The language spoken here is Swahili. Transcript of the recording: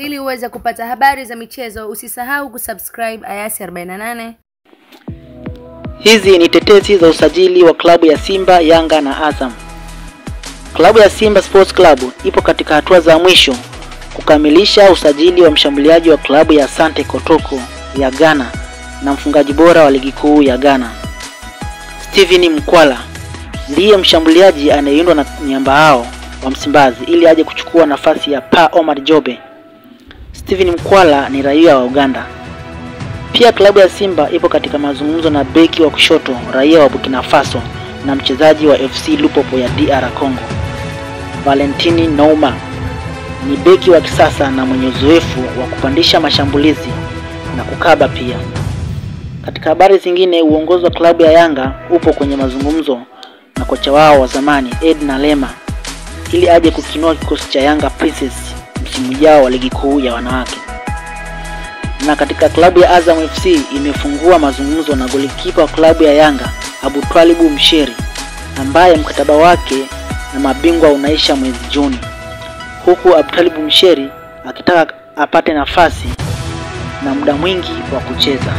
Ili uweze kupata habari za michezo, usisahau kusubscribe Ayasi 48. Hizi ni tetesi za usajili wa klabu ya Simba, Yanga na Azam. Klabu ya Simba Sports Club ipo katika hatua za mwisho kukamilisha usajili wa mshambuliaji wa klabu ya Asante Kotoko ya Ghana na mfungaji bora wa ligi kuu ya Ghana. Steven Mkwala ndiye mshambuliaji anayeundwa na miamba hao wa Msimbazi ili aje kuchukua nafasi ya Pa Omar Jobe. Steven Mkwala ni raia wa Uganda. Pia klabu ya Simba ipo katika mazungumzo na beki wa kushoto raia wa Burkina Faso na mchezaji wa FC Lupopo ya DR Congo. Valentini Nouma ni beki wa kisasa na mwenye uzoefu wa kupandisha mashambulizi na kukaba pia. Katika habari zingine, uongozi wa klabu ya Yanga upo kwenye mazungumzo na kocha wao wa zamani Edna Lema ili aje kukinua kikosi cha Yanga Princess msimu ujao wa ligi kuu ya wanawake. Na katika klabu ya Azam FC imefungua mazungumzo na golikipa wa klabu ya Yanga Abu Twalibu Msheri ambaye mkataba wake na mabingwa unaisha mwezi Juni, huku Abu Twalibu Msheri akitaka apate nafasi na muda mwingi wa kucheza.